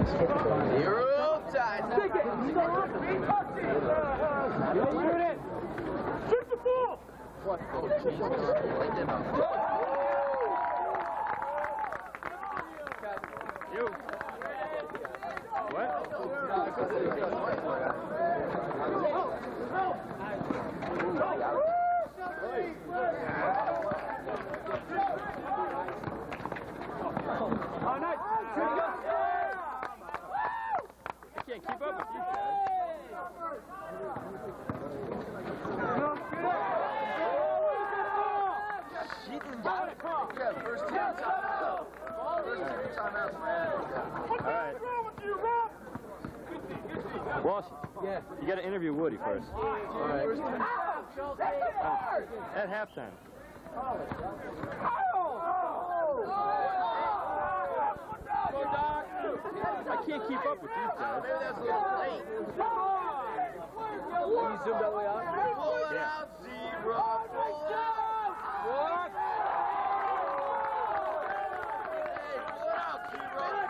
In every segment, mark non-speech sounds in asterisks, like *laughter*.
You're tied. Stick it! Stop! Shoot the ball! What? Oh, Jesus. You. What? Oh, nice! Here you go! I can't keep up with you guys. She didn't got it. Yeah, first two timeouts. First two timeouts, man. All right. Walsh, Yeah. you got to interview Woody first. All right. At halftime. I can't keep up with these guys. Maybe that's a little late. You zoomed all the way out? Pull it Yeah. out, zero. Pull it out. What? Hey, pull it out, zero.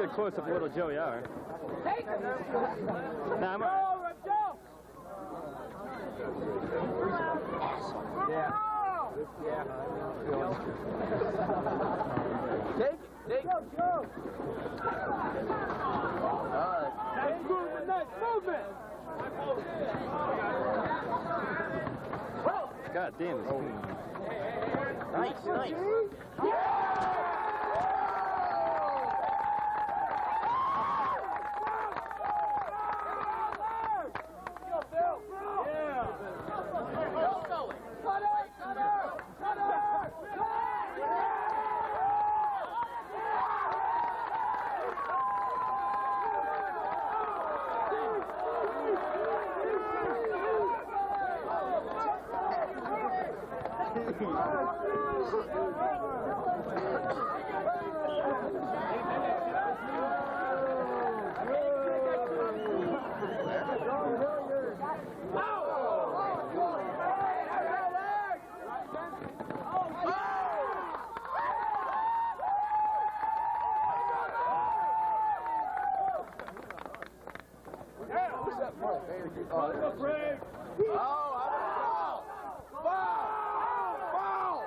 Good close up little Joe Yar. Take it! Nah, I'm all Go, Joe! Yeah. Take it, take it. Go, Joe! Nice movement, nice movement! God damn this team. Nice, nice. Oh, I foul. Foul. Foul.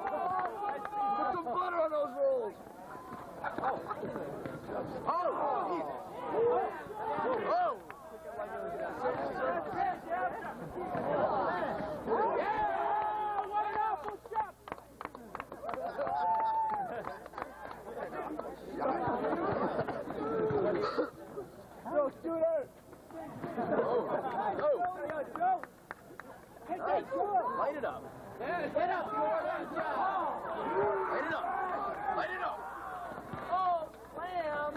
Put some butter on those rolls. Oh. easy. Oh. Go, shooter! Oh. Hey, Light it up. Get up! Light it up. Light it up. Oh, slam!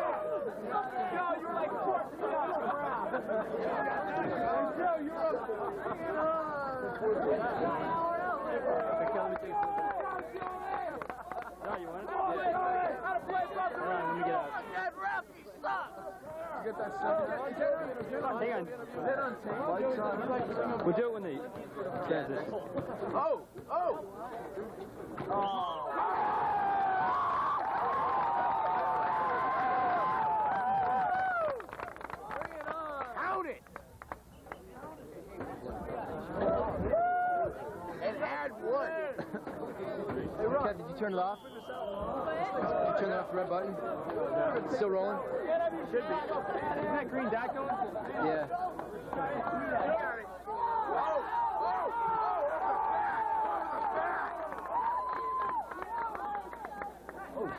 Joe, you're like four feet off the ground. Joe, you're up. No, you want it? How to play, Hold on, let me get out. That ref, he sucks. get that second. Hang on. Hit on tape. Lights on. We'll do it when they transition. Oh! Oh! Count it! And add one. Kev, did you turn it off? Did you turn off the red button? It's still rolling? Should be. Isn't that green dot going? Yeah.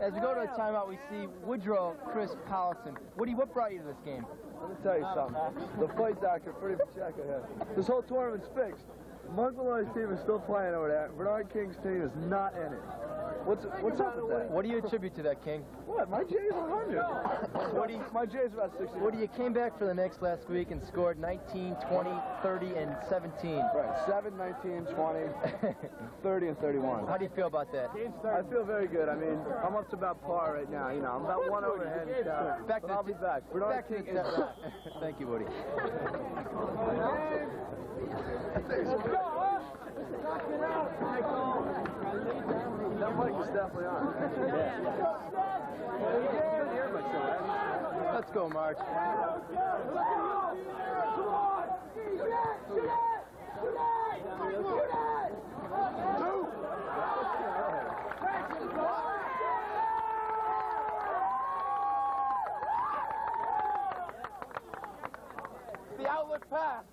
As we go to the timeout, we see Woodrow Chris Collison. Woody, what brought you to this game? Let me tell you something. The fight doctor, pretty check ahead. This whole tournament's fixed. Mark team is still playing over there. Bernard King's team is not in it. What's what's up with that? What do you attribute to that, King? What? My Jay's 100. *laughs* Woody, My Jay's about 60. Woody, you came back for the Knicks last week and scored 19, 20, 30, and 17. Right. 7, 19, 20, *laughs* 30, and 31. How do you feel about that? I feel very good. I mean, I'm up to about par right now. You know, I'm about one over handicap. Back but to I'll be back. Bernard back to King the is *laughs* set. Thank you, Woody. That mic is definitely on. Let's go, March. The outlet pass.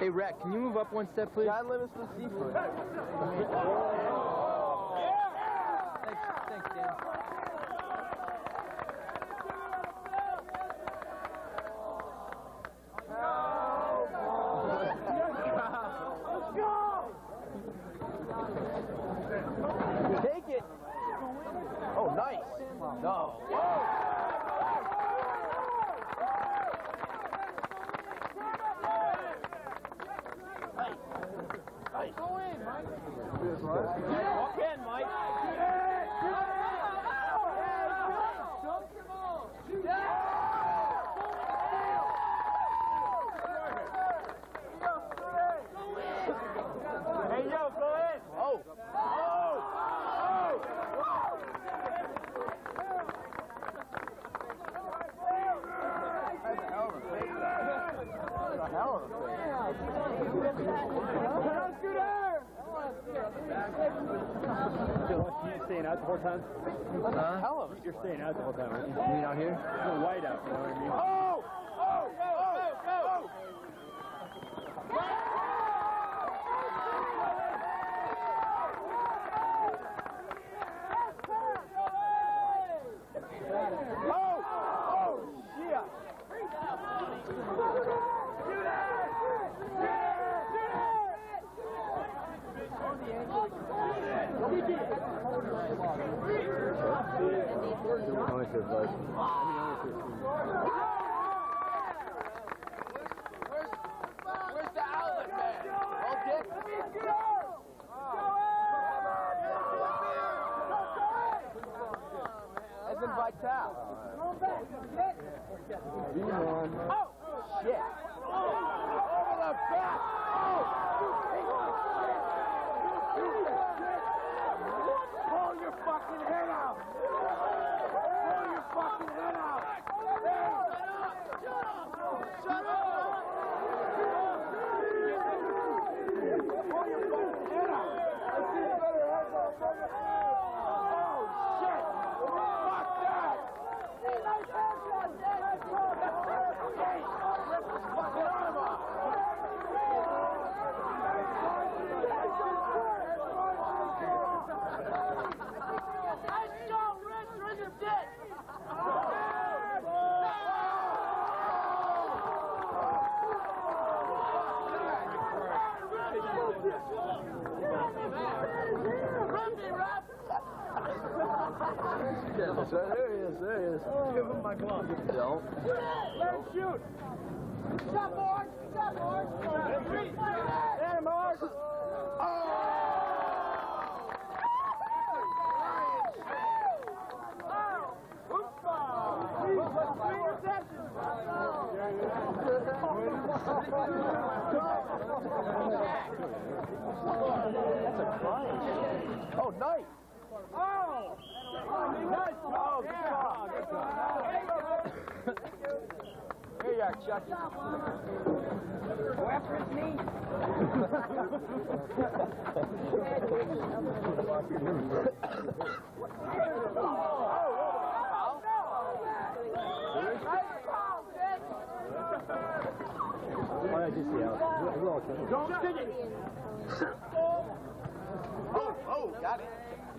Hey, Rat, can you move up one step, please? God Livingston Seafood Dan. Take it. Oh, nice. No. Walk in, Mike. Staying out the whole time? Huh? You're staying out the whole time, aren't you? You mean out here? It's a white out, you know what I mean? Oh! Oh! Oh! Oh! Oh! Shit! Where's the outlet man? Okay. As in Vital. Oh! Shit. Oh, the back! Pull your fucking head out! Pull your fucking head out! Shut up! Oh, shit! Fuck that! That's right. There he is. There he is. Give him my Let him shoot. Stop, Mark. Stop, Mark. Hey, Mark. Oh, nice. Oh! Nice. Oh, good job. Good job. Here you are, Chucky. Oh, I just see. Don't stick it. Oh, got it.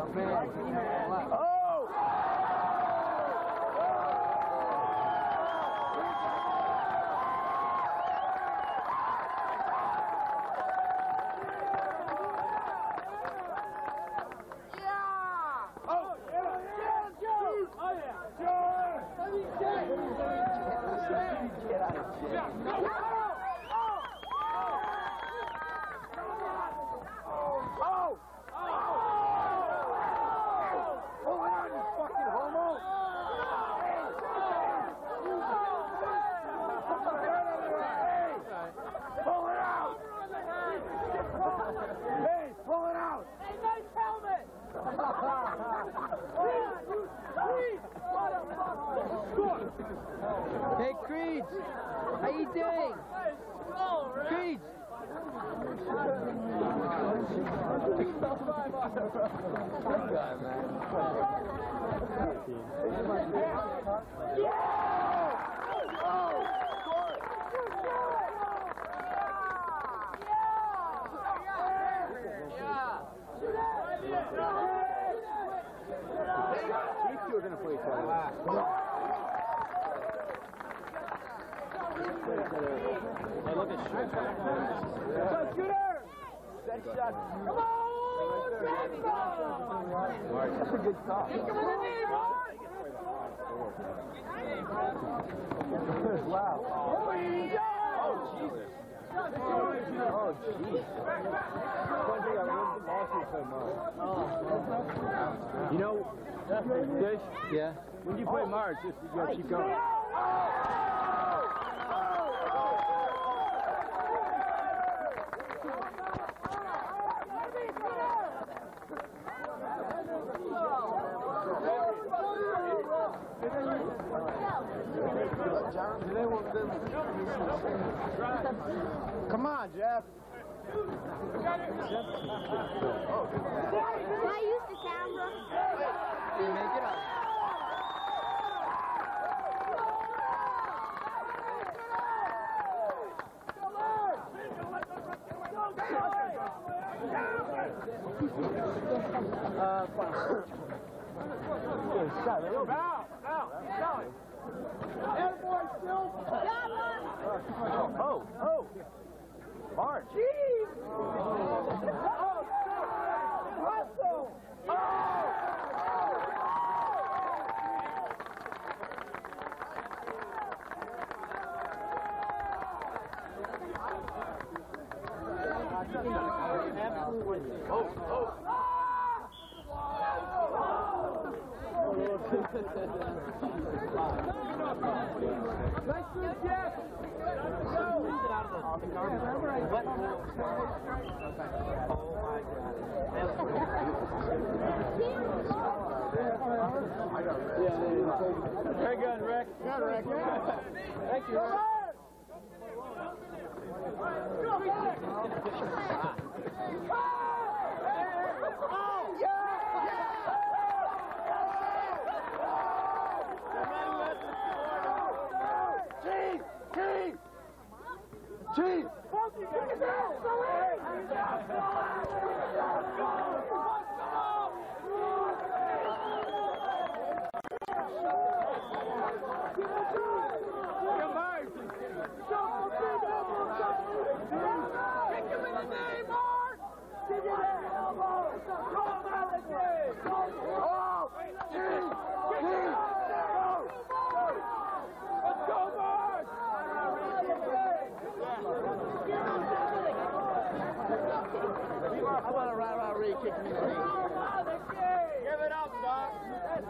Oh yeah, yeah, Joe. Oh, yeah. Joe. Oh! Hold on, you fucking homo! Hey! Pull it out! Hey, pull it out! Hey, nice helmet. Hey, Creed. How you doing? Creed. These two are going to play each other. Hey, look at Shrimp. Go, Scooter. Set shot. Come on, That's a good stop. Come on, in there, Mark. wow. Oh, Jesus. Oh, jeez. One thing I learned from also play Mars. You know, Dish, Yeah. when you play Mars, just you gotta keep going. Come on, Jeff. Can I use the camera? You make it up. Now, now, Sally. Attaboy, still. Oh, oh. March. Jeez. Oh, shit. Russell. Nice move, Jeff. Very good, Rick. Good, Rick. Thank you, Rick. Chief! Oh! Chief! Chief! Let's go, Mark! How about a rah rah Ray kicking in the knee? Give it up, Doc. How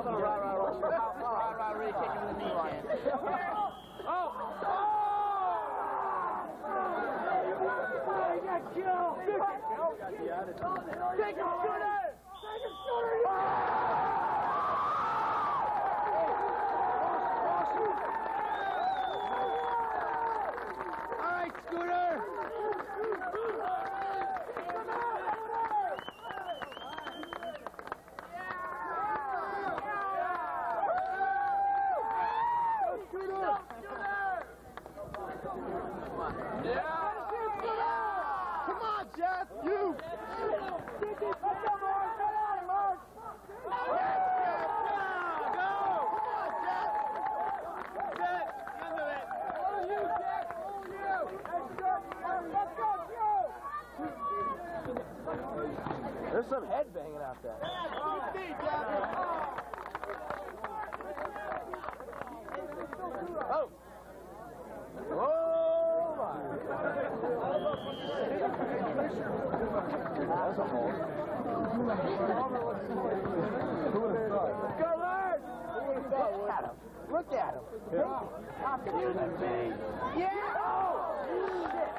about a rah rah rah rah rah Ray kicking in the knee, Lion? Oh! Oh! He got killed! Take him, shooter! Take There's some head banging out there. Oh! Oh my! That's a hole. Who would have thought? Go, Lars! Look at him. Look at him. Yeah! Oh! Shit!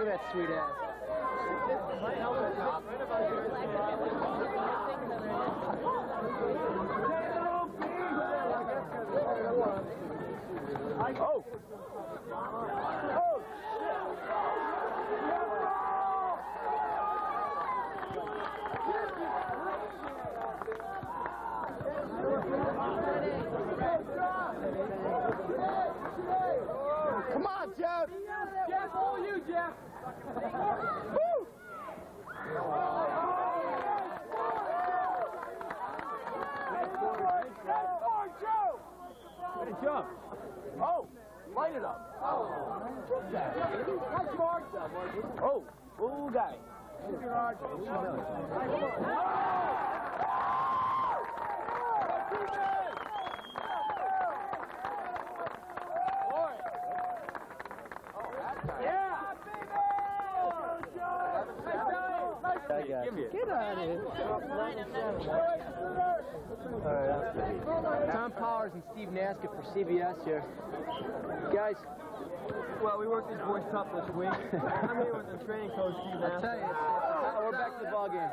Look at that sweet ass. Oh! Oh, Come on, Jeff. Jeff, all you, Jeff! Good jump. Oh! Light it up. Oh! Oh! Got it. Get out of here. Tom Powers and Steve Naskett for CBS here. Guys, Well, we worked these boys tough this week. I'm here with the training coach, Steve I tell you, it's, it's, oh, we're back to the ball game.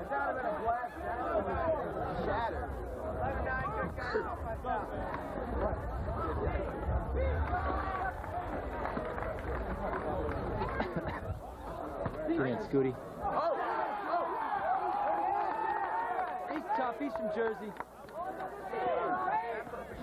It's out of it a black Shattered. Get in, Scooty. Oh. He's tough. He's from Jersey.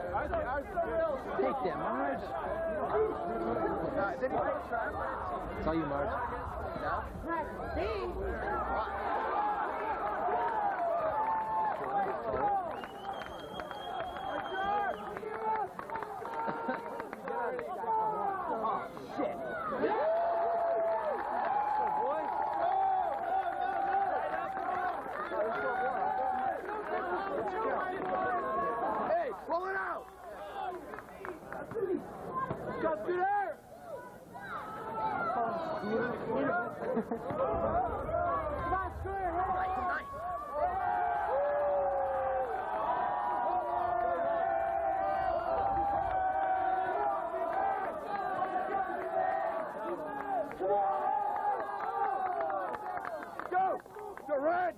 Take that, Marge. Did he make a? It's all you, Marge. Hey, *laughs* oh, pull it out! Go through there. Come on, hit it. Go! Go, Red!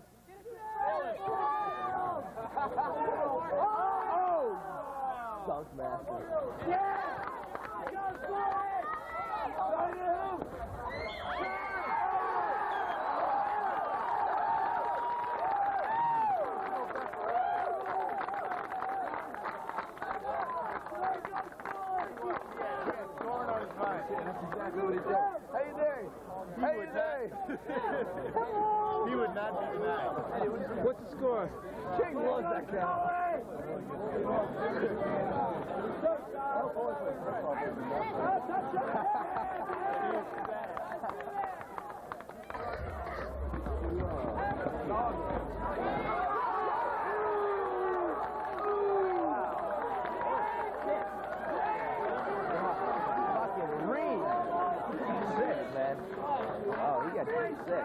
Dunk master. Scoring on his mind. That's exactly what he did. Doing? How you doing? He would not be denied. What's the score? King loves that guy. *laughs* Fucking Reed. Six, man. Oh, he got six.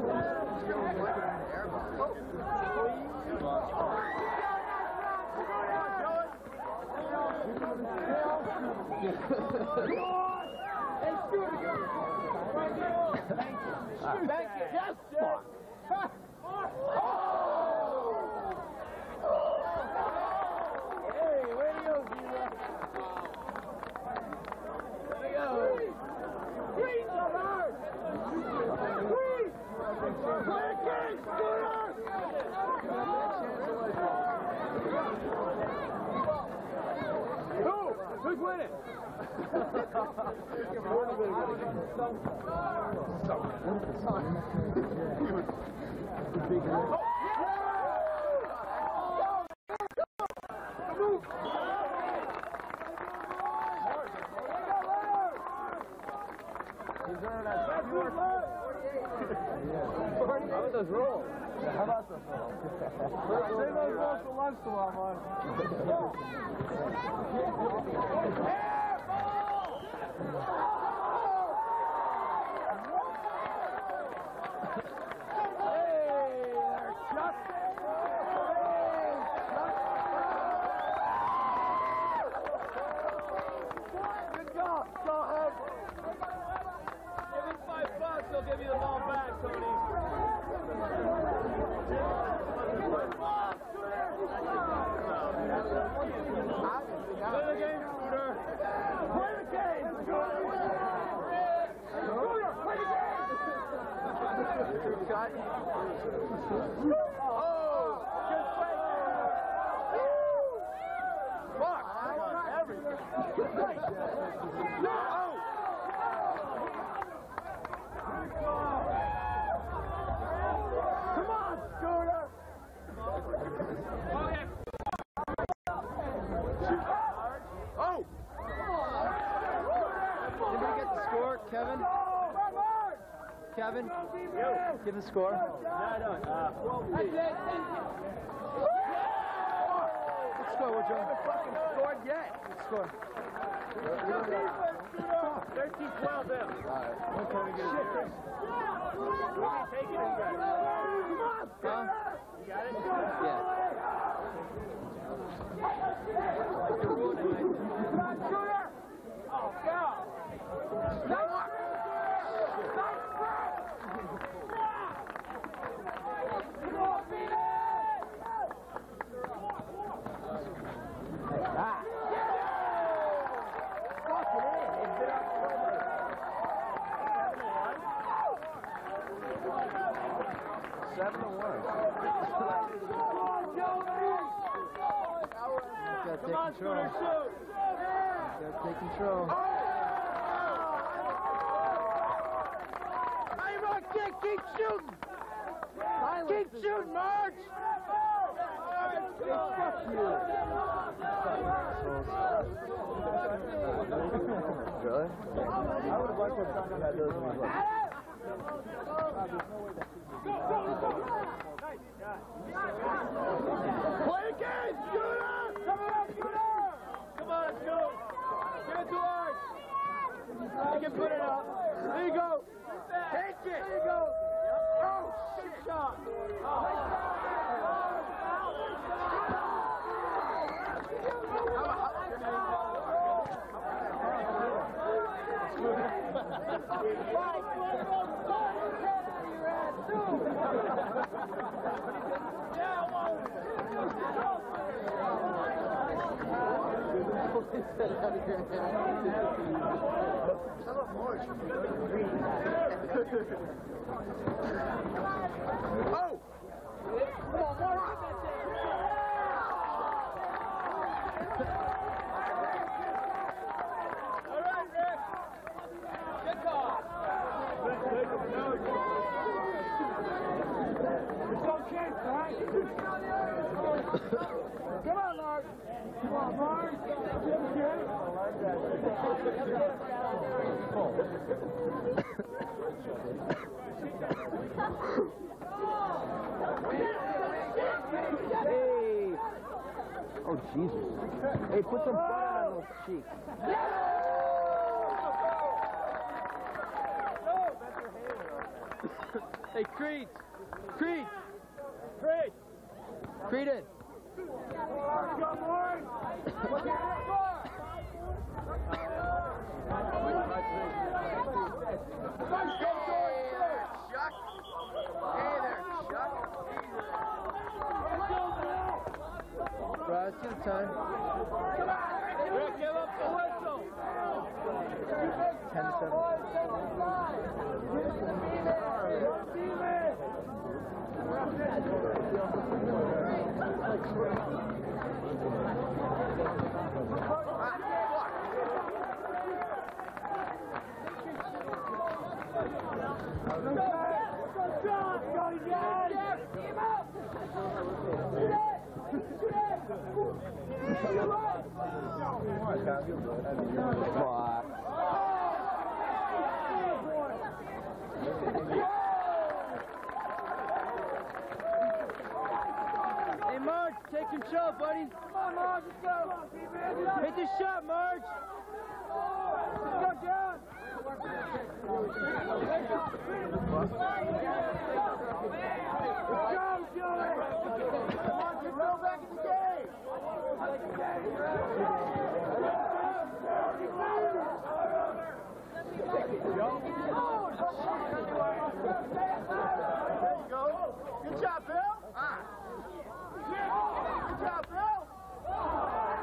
Yes, sir. Hey, way to go, Zero. Way to go. Green, Lamar. Green. Play again, Scooter. Who? Who's winning? How about those rolls? How about those rolls? Save those rolls for lunch tomorrow, man. Thank you. Game. Cut. Oh, just play Fuck! Got everything. Come on, Scooter. Oh! Anybody get the score, Kevin? Kevin? Give the score. It's score, would you? haven't fucking scored yet. What Score. 13 12 them. Alright. Take it in back. Huh? You got it? Yeah. Oh, foul. Seven to one. Gotta take control. Gotta take control. Hey, Mark, keep, keep shooting. Keep shooting, March. Really? I would have liked to have done that those when he was Play again, shooter. Come on, shooter. Come on, let's go. Give it to Art. You can put it up. There you go. Take it. There you go. Oh, shit. shot. Oh! Chance, all right? Come on, Mark. Come on, Mark. Hey! Oh, Jesus. Hey, put some butter on those cheeks. Hey, Creed. Creed. Great. Creed in. Go, Mark. Look at that bar. Chuck. Hey there, Chuck. Time. Rick, give up the whistle. 10 to 7. Fuck. Hey, Marge, take control, buddy. Come on, Mark, let's go. Hit the shot, Marge. Let's go, John. Let's go, Joey. Come on, get back in the game. Good job, Bill. Good job, Bill.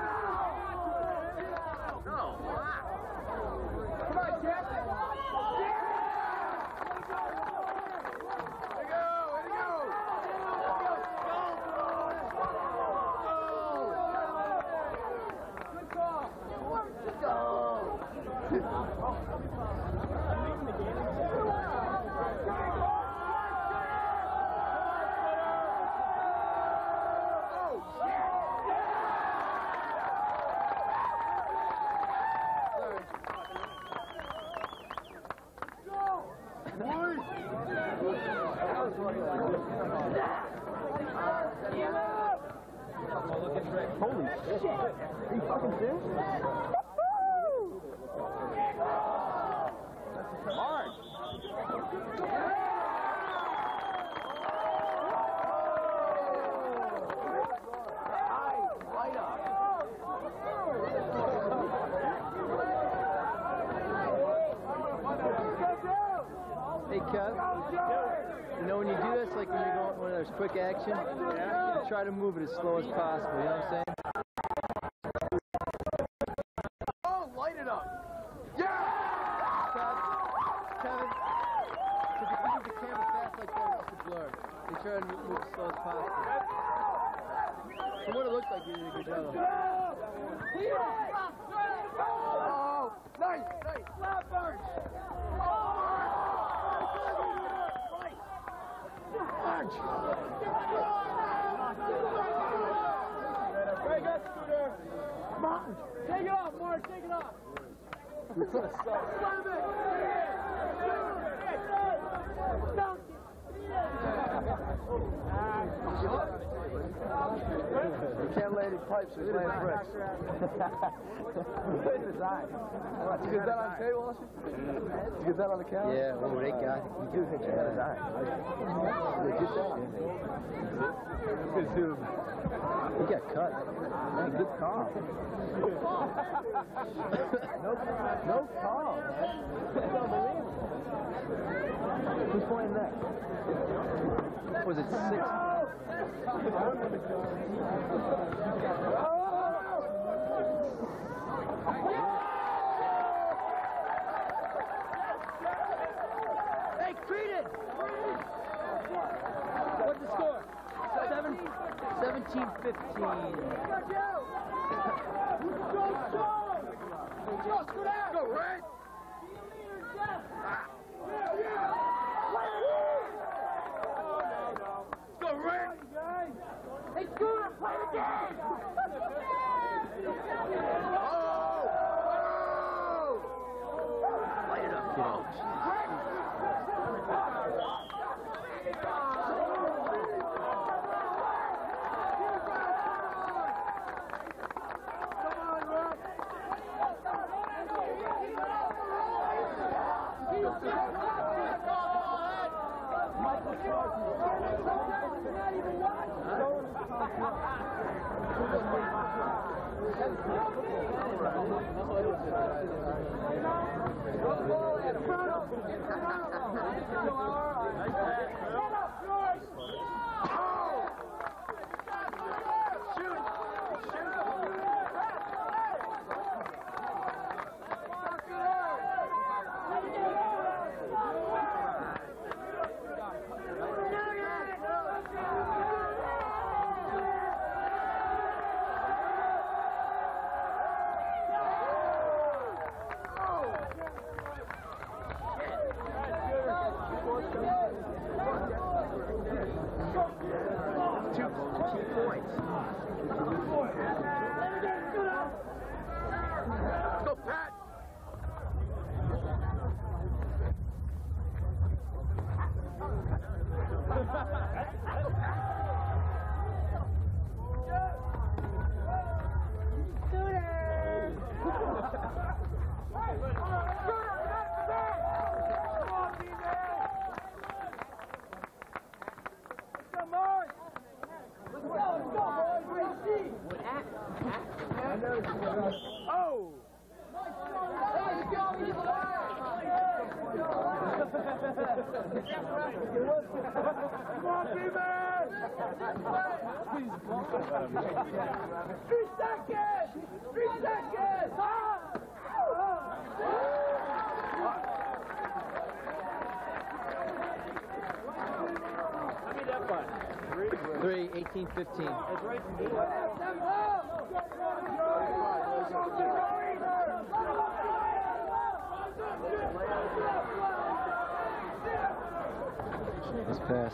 Kev. You know, when you do this, like when you're going one of those quick action, you try to move it as slow as possible. You know what I'm saying? Oh, light it up. Kev, Kevin, if you move the camera fast like that, it's just a blur. You try to move it as slow as possible. From what it looks like, you did a good job. Oh, nice, nice. Break up, Scooter. Martin. Take it off, Mark. Take it off. You can't lay any pipes, he's laying bricks. Look at his eye. Did you get that on tape, Walsh? Did you get that on the camera? Yeah, oh, they got it. You do hit your head his eye. Get that. Good zoom. He got cut. Man, good call. no, no call, man. It's unbelievable. Who's playing next? Was it six? Oh. Hey, Creedon. What's the score? Seven, 17, 15. Go, Red. Go, Red. Hey, Scooter, play the game. *laughs* *laughs* Two, 哎 *laughs* Three seconds! Three seconds! Three, 18, 15. Nice pass.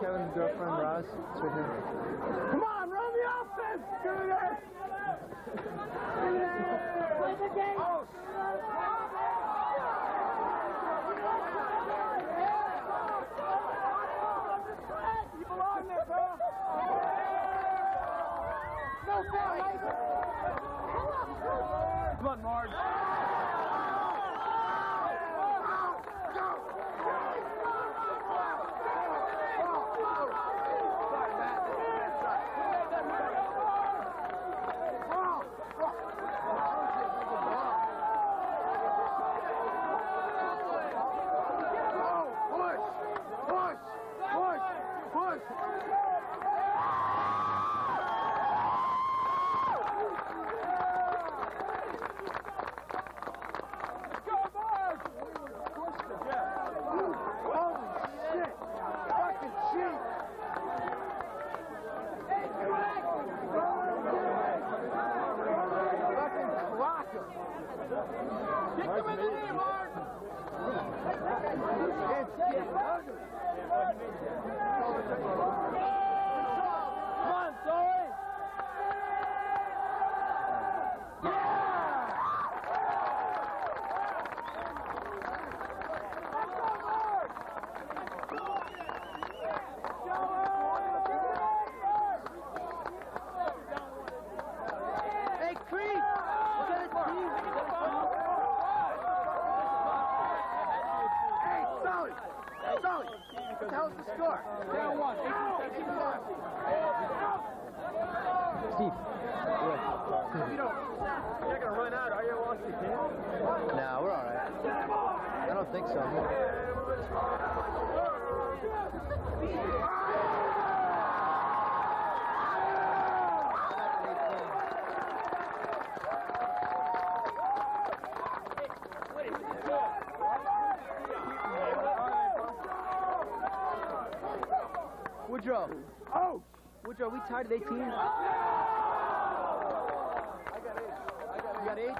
Kevin's girlfriend Roz with his Woodrow. Oh! Woodrow, are we tied at 18? No! I got eight. I got eight. You got eight?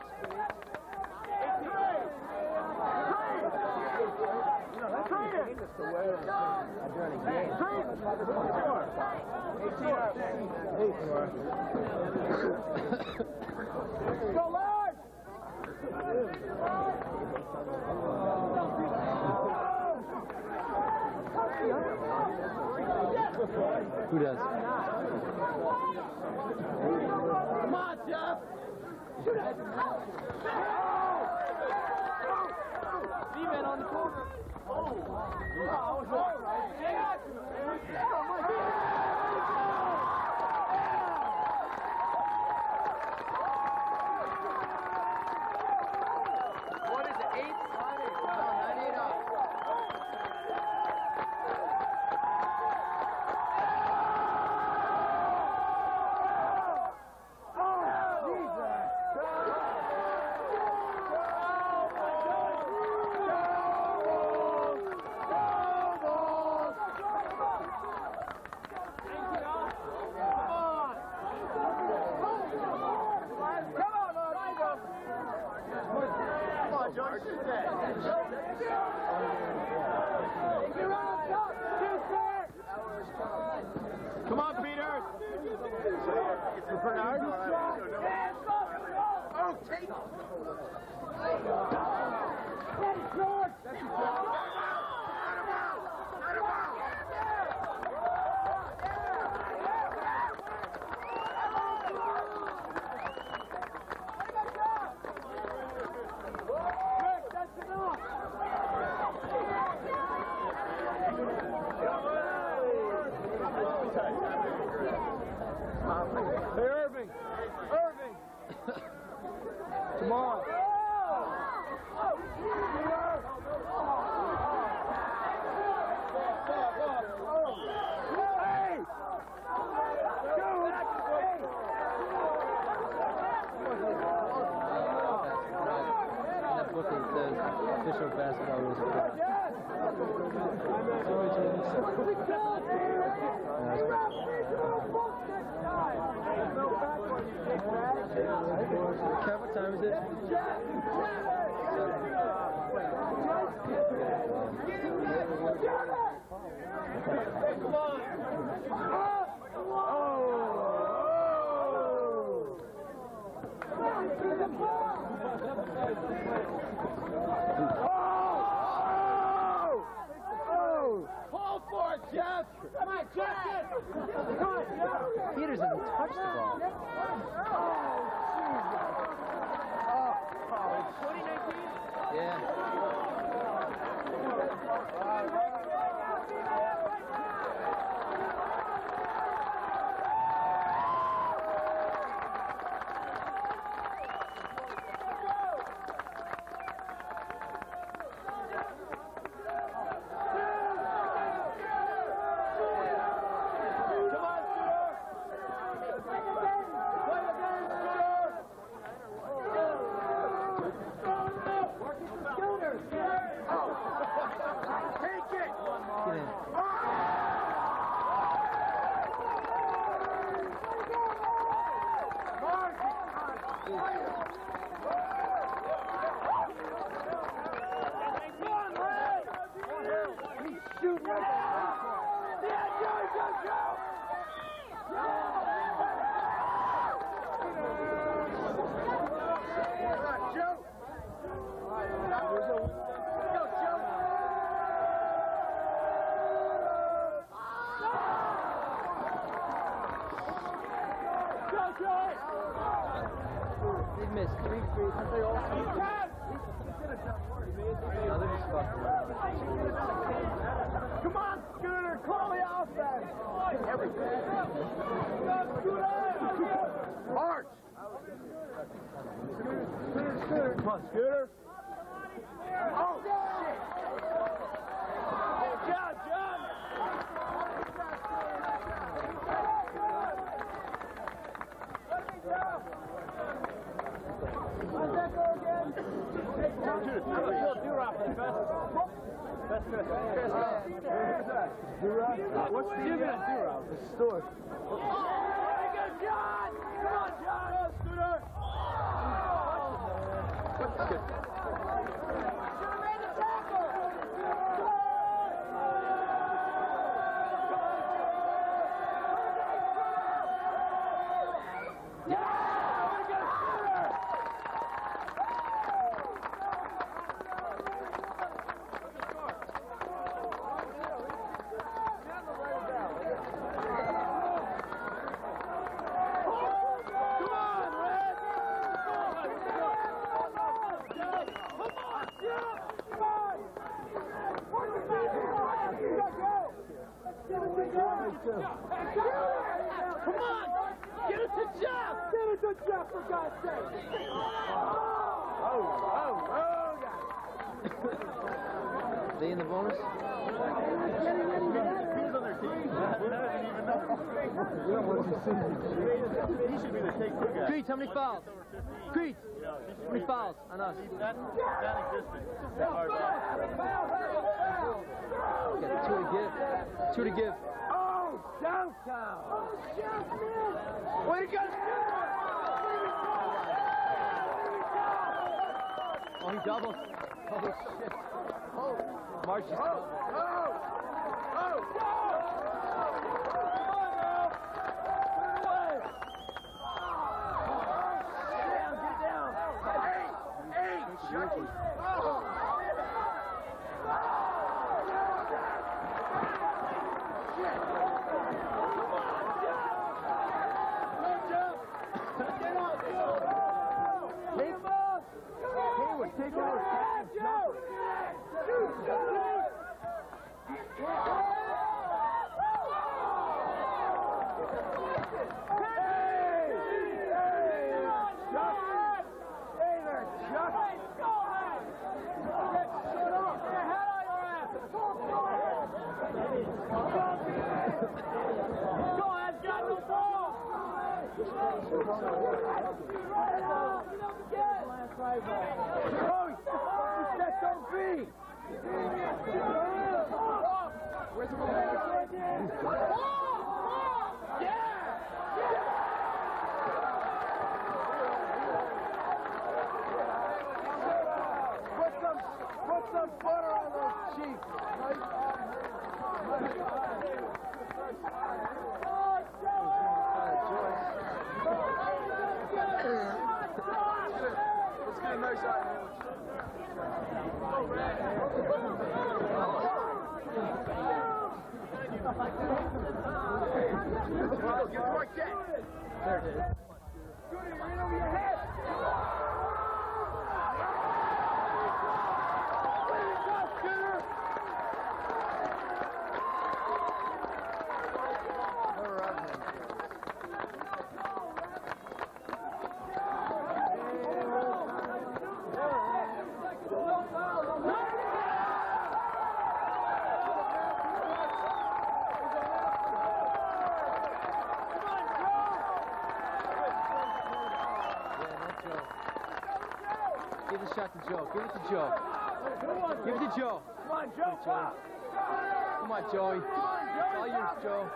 Go, Lord! Who does? Come on, Jeff! It! D-man on the corner. Oh, wow. Oh, right. Hang on. Kev, what time is it? Oh! Jeff! Come on, Jeff! Come on, Jeff! Peters didn't touch the ball. Yeah. Come on, Scooter! Play the game, Scooter! Take it! Get in. They missed three free. No, they're just fucking around. Come on, Scooter, call the offense! March! Come on, Scooter! Oh, shit! Good job, John! What's the zero. The store. Very good, John! Come on, John! Scooter! Come on, Red! Come on, Jeff! Come on! Get it to Jeff! Get it to Jeff, for God's sake! Oh, oh, oh, They in the bonus? Creech, how many fouls? Creech, how many fouls on us? Got two to give. Two to give. Oh, downtown! Way to go, Oh, he doubled. Oh, shit. Oh. March is Oh, oh, oh! Come on now! Put it away! Down, get down! Oh! Hayward, take over. Go ahead, got no ball! Put some, butter on those cheeks. Get right there. There it is. Goody, right over your head. Give the shot to Joe. Give it to Joe. Give it to Joe. Come on, Joe. Pop. Come on, Joey. All yours, Joe.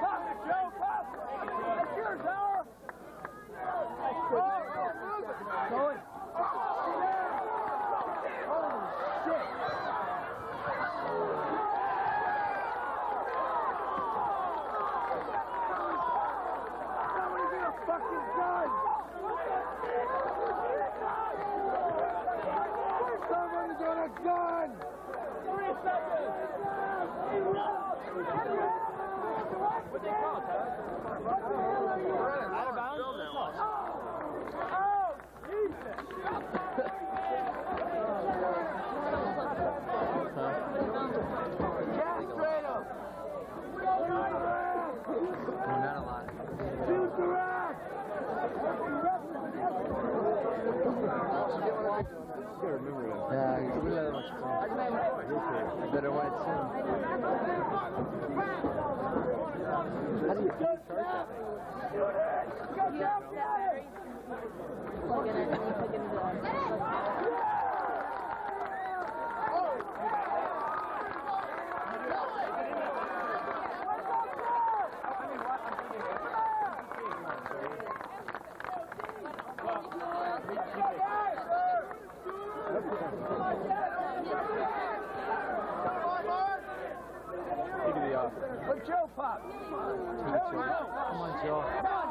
Pop it, Joe. Pop it. That's yours, Howard. Joey. Somebody get a fucking gun. Someone get a gun. Three seconds. What they call it, Out of bounds? Oh, Jesus. Castrate him. No, not a lot. Shoot the rack. Yeah, we let him I better wait soon. How do you charge that thing? Plug in it and you plug into the. Let Joe pop. Joe, Joe. Come on, Joe. Come on, Joe.